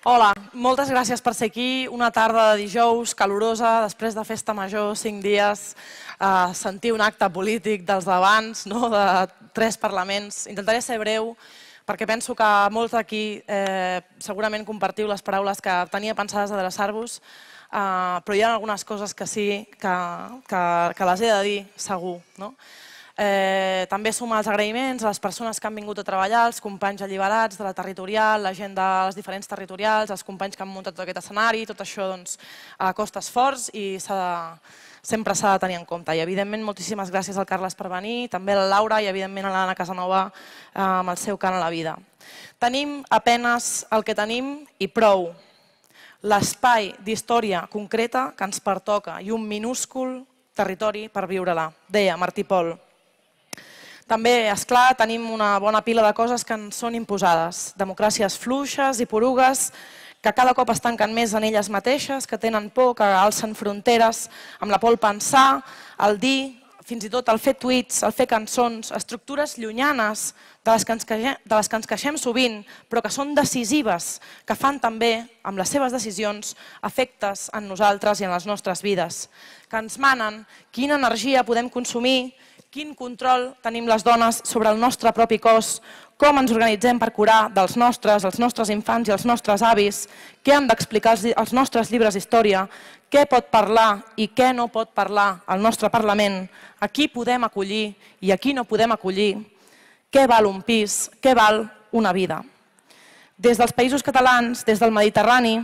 Hola, moltes gràcies per ser aquí. Una tarda de dijous calorosa, després de festa major, cinc dies, eh, sentir un acte polític dels d'abans, no? de tres parlaments. Intentaré ser breu, perquè penso que molts d'aquí eh, segurament compartiu les paraules que tenia pensades adreçar-vos, eh, però hi ha algunes coses que sí que, que, que les he de dir segur. No? Eh, també sumar els agraïments a les persones que han vingut a treballar, els companys alliberats de la territorial, la gent de les diferents territorials, els companys que han muntat tot aquest escenari, tot això doncs, costa esforç i de, sempre s'ha de tenir en compte. I evidentment moltíssimes gràcies al Carles per venir, també a la Laura i evidentment a l'Anna Casanova eh, amb el seu cant a la vida. Tenim apenes el que tenim i prou. L'espai d'història concreta que ens pertoca i un minúscul territori per viure-la, deia Martí Pol. També, és clar, tenim una bona pila de coses que ens són imposades. Democràcies fluixes i porugues que cada cop es tanquen més en elles mateixes, que tenen por, que alcen fronteres, amb la por al pensar, el dir, fins i tot el fer tuits, el fer cançons, estructures llunyanes de les, que ens queixem, de les que ens queixem sovint, però que són decisives, que fan també, amb les seves decisions, efectes en nosaltres i en les nostres vides, que ens manen quina energia podem consumir, quin control tenim les dones sobre el nostre propi cos, com ens organitzem per curar dels nostres, els nostres infants i els nostres avis, què han d'explicar els, nostres llibres d'història, què pot parlar i què no pot parlar el nostre Parlament, a qui podem acollir i a qui no podem acollir, què val un pis, què val una vida. Des dels països catalans, des del Mediterrani,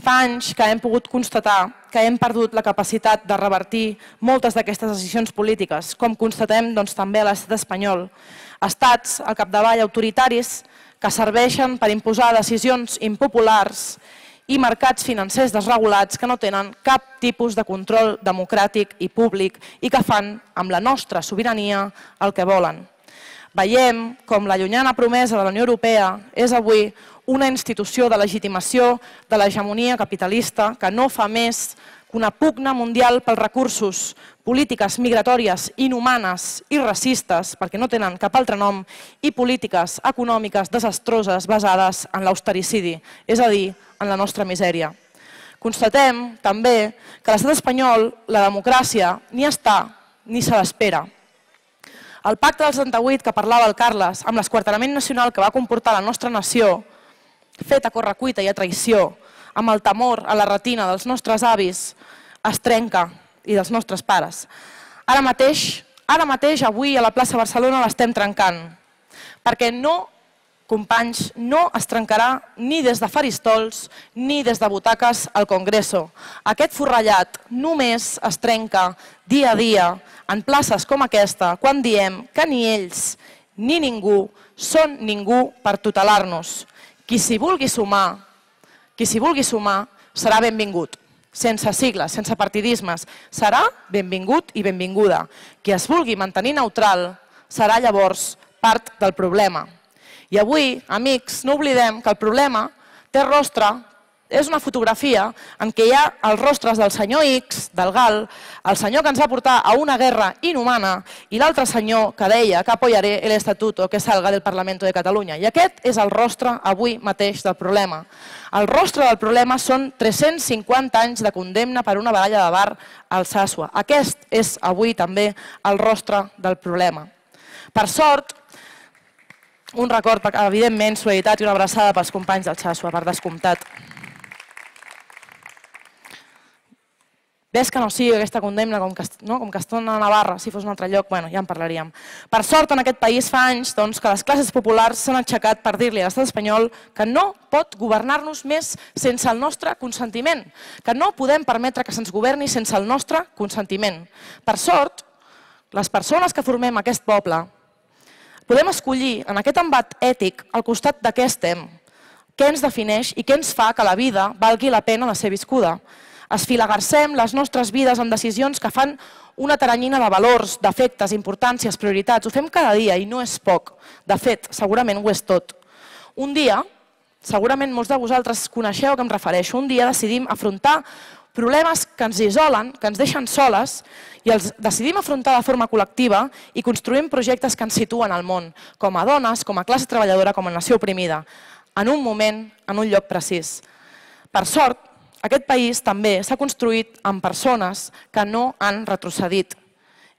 Fa anys que hem pogut constatar que hem perdut la capacitat de revertir moltes d'aquestes decisions polítiques, com constatem doncs, també a l'estat espanyol. Estats al capdavall autoritaris que serveixen per imposar decisions impopulars i mercats financers desregulats que no tenen cap tipus de control democràtic i públic i que fan amb la nostra sobirania el que volen. Veiem com la llunyana promesa de la Unió Europea és avui una institució de legitimació de l'hegemonia capitalista que no fa més que una pugna mundial pels recursos, polítiques migratòries inhumanes i racistes, perquè no tenen cap altre nom, i polítiques econòmiques desastroses basades en l'austericidi, és a dir, en la nostra misèria. Constatem també que l'estat espanyol, la democràcia, ni està ni se l'espera. El pacte del 78 que parlava el Carles, amb l'esquarterament nacional que va comportar la nostra nació, fet a correcuita i a traïció, amb el temor a la retina dels nostres avis, es trenca i dels nostres pares. Ara mateix, ara mateix, avui a la plaça Barcelona l'estem trencant, perquè no, companys, no es trencarà ni des de faristols ni des de butaques al Congreso. Aquest forrellat només es trenca dia a dia en places com aquesta, quan diem que ni ells ni ningú són ningú per tutelar-nos. Qui s'hi vulgui sumar, qui s'hi vulgui sumar, serà benvingut, sense sigles, sense partidismes. Serà benvingut i benvinguda. Qui es vulgui mantenir neutral serà llavors part del problema. I avui, amics, no oblidem que el problema té rostre és una fotografia en què hi ha els rostres del senyor X, del Gal, el senyor que ens va portar a una guerra inhumana i l'altre senyor que deia que apoyaré el estatuto que salga del Parlamento de Catalunya. I aquest és el rostre avui mateix del problema. El rostre del problema són 350 anys de condemna per una baralla de bar al Sàsua. Aquest és avui també el rostre del problema. Per sort, un record, evidentment, solidaritat i una abraçada pels companys del Sàsua, per descomptat. Ves que no sigui aquesta condemna com, que, no? com que estan a Navarra, si fos un altre lloc, bueno, ja en parlaríem. Per sort, en aquest país fa anys doncs, que les classes populars s'han aixecat per dir-li a l'estat espanyol que no pot governar-nos més sense el nostre consentiment, que no podem permetre que se'ns governi sense el nostre consentiment. Per sort, les persones que formem aquest poble podem escollir en aquest embat ètic al costat de què estem, què ens defineix i què ens fa que la vida valgui la pena de ser viscuda esfilagarcem les nostres vides amb decisions que fan una taranyina de valors, d'efectes, importàncies, prioritats. Ho fem cada dia i no és poc. De fet, segurament ho és tot. Un dia, segurament molts de vosaltres coneixeu a què em refereixo, un dia decidim afrontar problemes que ens isolen, que ens deixen soles, i els decidim afrontar de forma col·lectiva i construïm projectes que ens situen al món, com a dones, com a classe treballadora, com a nació oprimida, en un moment, en un lloc precís. Per sort, aquest país també s'ha construït amb persones que no han retrocedit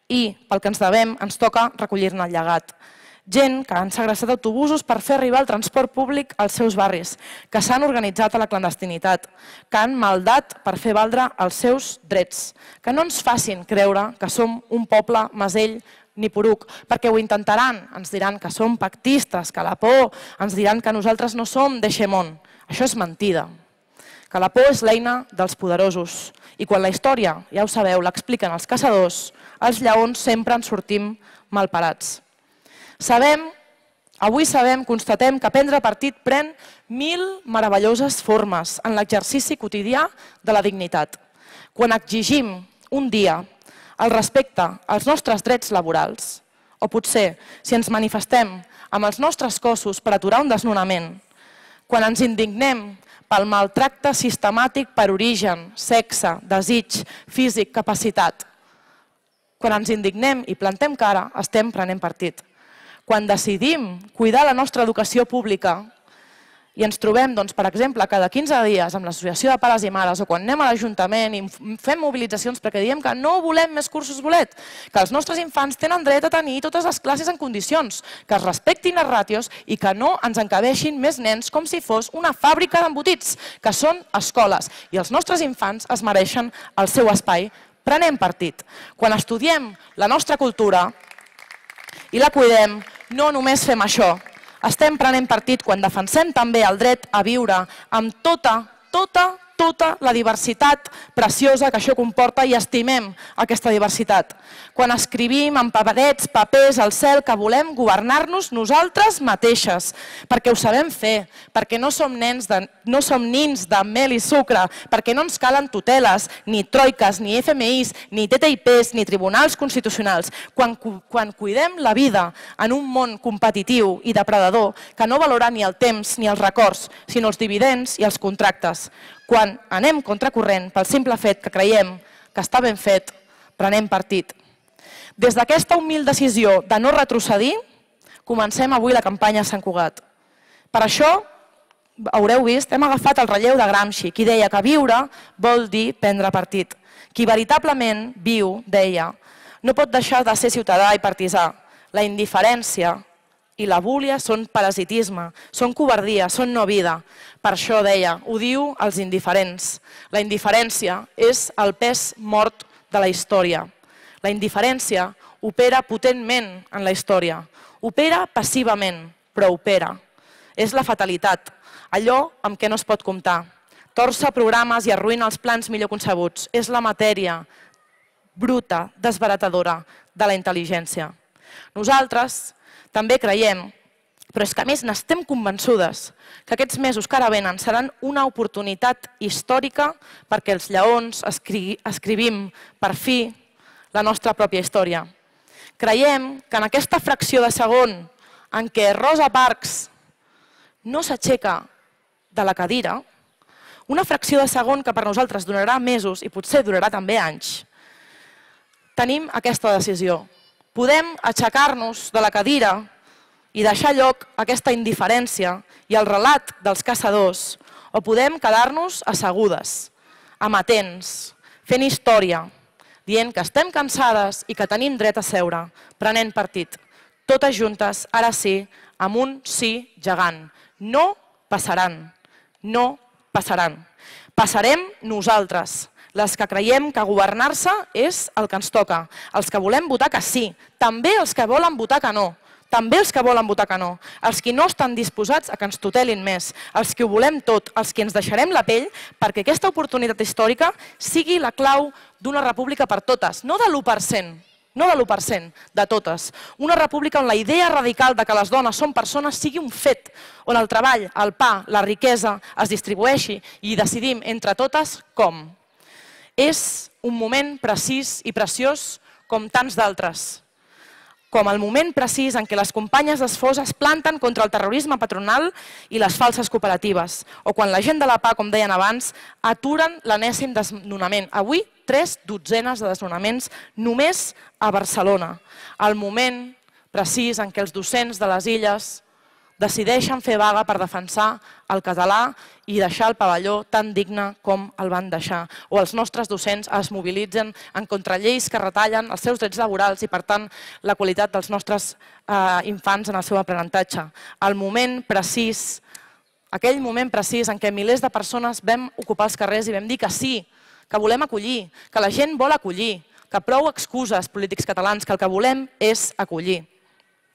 i, pel que ens devem, ens toca recollir-ne el llegat gent que han segrestat autobusos per fer arribar el transport públic als seus barris, que s'han organitzat a la clandestinitat, que han maldat per fer valdre els seus drets, que no ens facin creure que som un poble masell ni poruc, perquè ho intentaran, ens diran que som pactistes, que la por, ens diran que nosaltres no som d'Eixemont. Això és mentida. Que la por és l'eina dels poderosos. I quan la història, ja ho sabeu, l'expliquen els caçadors, els lleons sempre en sortim malparats. Sabem, avui sabem, constatem que prendre partit pren mil meravelloses formes en l'exercici quotidià de la dignitat. Quan exigim un dia el respecte als nostres drets laborals, o potser si ens manifestem amb els nostres cossos per aturar un desnonament, quan ens indignem pel maltracte sistemàtic per origen, sexe, desig, físic, capacitat, quan ens indignem i plantem cara, estem prenent partit. Quan decidim cuidar la nostra educació pública i ens trobem, doncs, per exemple, cada 15 dies amb l'associació de pares i mares o quan anem a l'Ajuntament i fem mobilitzacions perquè diem que no volem més cursos bolet, que els nostres infants tenen dret a tenir totes les classes en condicions, que es respectin les ràtios i que no ens encabeixin més nens com si fos una fàbrica d'embotits, que són escoles. I els nostres infants es mereixen el seu espai. Prenem partit. Quan estudiem la nostra cultura i la cuidem, no només fem això, estem prenent partit quan defensem també el dret a viure amb tota, tota tota la diversitat preciosa que això comporta i estimem aquesta diversitat. Quan escrivim en paperets, papers, al cel, que volem governar-nos nosaltres mateixes, perquè ho sabem fer, perquè no som, nens de, no som nins de mel i sucre, perquè no ens calen tuteles, ni troiques, ni FMIs, ni TTIPs, ni tribunals constitucionals. Quan, quan cuidem la vida en un món competitiu i depredador que no valora ni el temps ni els records, sinó els dividends i els contractes quan anem contracorrent pel simple fet que creiem que està ben fet, prenem partit. Des d'aquesta humil decisió de no retrocedir, comencem avui la campanya a Sant Cugat. Per això, haureu vist, hem agafat el relleu de Gramsci, qui deia que viure vol dir prendre partit. Qui veritablement viu, deia, no pot deixar de ser ciutadà i partisà. La indiferència i la búlia són parasitisme, són covardia, són no vida. Per això deia, ho diu als indiferents. La indiferència és el pes mort de la història. La indiferència opera potentment en la història. Opera passivament, però opera. És la fatalitat, allò amb què no es pot comptar. Torça programes i arruïna els plans millor concebuts. És la matèria bruta, desbaratadora de la intel·ligència. Nosaltres també creiem, però és que a més n'estem convençudes, que aquests mesos que ara venen seran una oportunitat històrica perquè els lleons escri escrivim per fi la nostra pròpia història. Creiem que en aquesta fracció de segon en què Rosa Parks no s'aixeca de la cadira, una fracció de segon que per nosaltres donarà mesos i potser durarà també anys, tenim aquesta decisió podem aixecar-nos de la cadira i deixar lloc a aquesta indiferència i al relat dels caçadors, o podem quedar-nos assegudes, amatents, fent història, dient que estem cansades i que tenim dret a seure, prenent partit, totes juntes, ara sí, amb un sí gegant. No passaran, no passaran. Passarem nosaltres, les que creiem que governar-se és el que ens toca, els que volem votar que sí, també els que volen votar que no, també els que volen votar que no, els que no estan disposats a que ens tutelin més, els que ho volem tot, els que ens deixarem la pell perquè aquesta oportunitat històrica sigui la clau d'una república per totes, no de l'1%, no de l'1%, de totes. Una república on la idea radical de que les dones són persones sigui un fet, on el treball, el pa, la riquesa es distribueixi i decidim entre totes com. És un moment precís i preciós com tants d'altres, com el moment precís en què les companyes d'esfós es planten contra el terrorisme patronal i les falses cooperatives, o quan la gent de la PA, com deien abans, aturen l'anèssim desnonament. Avui, tres dotzenes de desnonaments només a Barcelona. El moment precís en què els docents de les illes decideixen fer vaga per defensar el català i deixar el pavelló tan digne com el van deixar. O els nostres docents es mobilitzen en contra lleis que retallen els seus drets laborals i, per tant, la qualitat dels nostres eh, infants en el seu aprenentatge. El moment precís, aquell moment precís en què milers de persones vam ocupar els carrers i vam dir que sí, que volem acollir, que la gent vol acollir, que prou excuses polítics catalans, que el que volem és acollir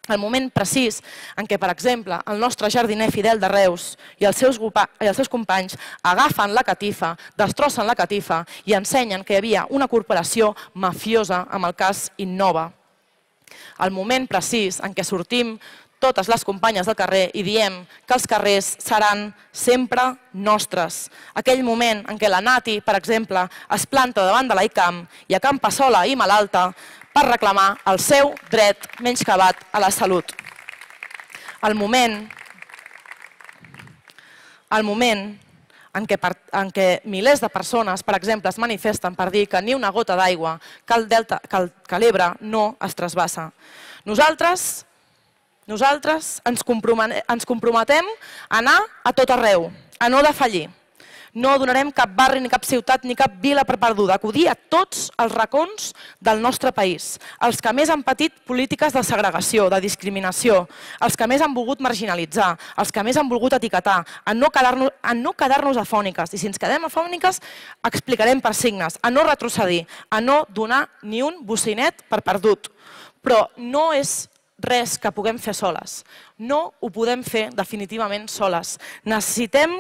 el moment precís en què, per exemple, el nostre jardiner Fidel de Reus i els seus, i els seus companys agafen la catifa, destrossen la catifa i ensenyen que hi havia una corporació mafiosa amb el cas Innova. El moment precís en què sortim totes les companyes del carrer i diem que els carrers seran sempre nostres. Aquell moment en què la Nati, per exemple, es planta davant de l'ICAM i acampa sola i malalta per reclamar el seu dret menyscabat a la salut. El moment, el moment en què, per, en què milers de persones, per exemple, es manifesten per dir que ni una gota d'aigua, que el delta, l'Ebre no es trasbassa. Nosaltres, nosaltres ens, comprometem, ens comprometem a anar a tot arreu, a no defallir no donarem cap barri, ni cap ciutat, ni cap vila per perduda. Acudir a tots els racons del nostre país. Els que més han patit polítiques de segregació, de discriminació, els que més han volgut marginalitzar, els que més han volgut etiquetar, a no quedar-nos no quedar afòniques. I si ens quedem afòniques, explicarem per signes, a no retrocedir, a no donar ni un bocinet per perdut. Però no és res que puguem fer soles. No ho podem fer definitivament soles. Necessitem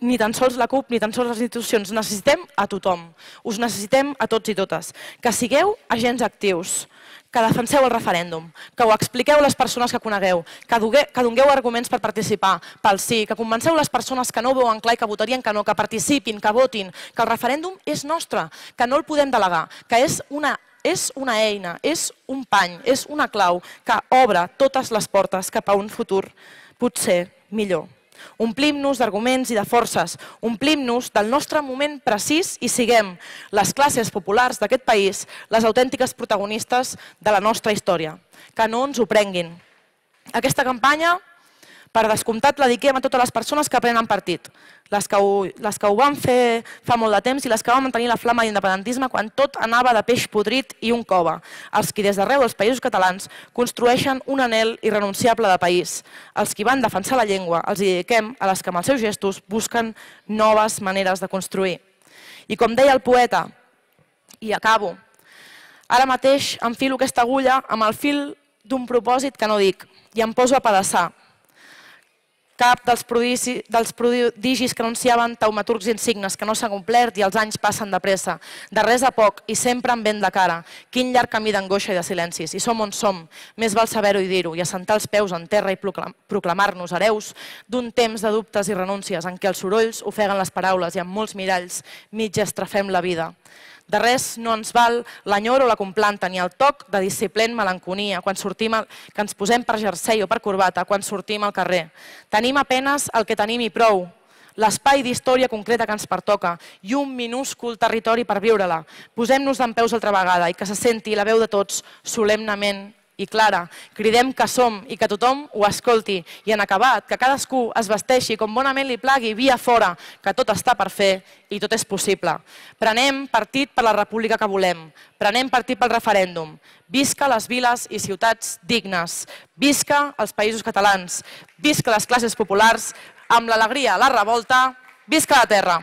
ni tan sols la CUP, ni tan sols les institucions. Necessitem a tothom. Us necessitem a tots i totes. Que sigueu agents actius, que defenseu el referèndum, que ho expliqueu a les persones que conegueu, que, que dongueu arguments per participar, pel sí, que convenceu les persones que no ho veuen clar i que votarien que no, que participin, que votin, que el referèndum és nostre, que no el podem delegar, que és una és una eina, és un pany, és una clau que obre totes les portes cap a un futur potser millor. Omplim-nos d'arguments i de forces, omplim-nos del nostre moment precís i siguem les classes populars d'aquest país les autèntiques protagonistes de la nostra història. Que no ens ho prenguin. Aquesta campanya per descomptat la dediquem a totes les persones que prenen partit, les que, ho, les que ho van fer fa molt de temps i les que van mantenir la flama d'independentisme quan tot anava de peix podrit i un cova, els qui des d'arreu dels països catalans construeixen un anel irrenunciable de país, els qui van defensar la llengua, els dediquem a les que amb els seus gestos busquen noves maneres de construir. I com deia el poeta, i acabo, ara mateix enfilo aquesta agulla amb el fil d'un propòsit que no dic i em poso a pedaçar, cap dels prodigis, dels prodigis que anunciaven taumaturgs insignes que no s'han complert i els anys passen de pressa. De res a poc i sempre amb vent de cara. Quin llarg camí d'angoixa i de silencis. I som on som. Més val saber-ho i dir-ho i assentar els peus en terra i proclamar-nos hereus d'un temps de dubtes i renúncies en què els sorolls ofeguen les paraules i amb molts miralls mig estrafem la vida. De res no ens val l'enyor o la complanta, ni el toc de disciplent melanconia, quan sortim, al, que ens posem per jersei o per corbata, quan sortim al carrer. Tenim apenes el que tenim i prou, l'espai d'història concreta que ens pertoca i un minúscul territori per viure-la. Posem-nos d'en peus altra vegada i que se senti la veu de tots solemnament i clara. Cridem que som i que tothom ho escolti. I en acabat, que cadascú es vesteixi com bonament li plagui via fora, que tot està per fer i tot és possible. Prenem partit per la república que volem. Prenem partit pel referèndum. Visca les viles i ciutats dignes. Visca els països catalans. Visca les classes populars. Amb l'alegria, la revolta. Visca la terra.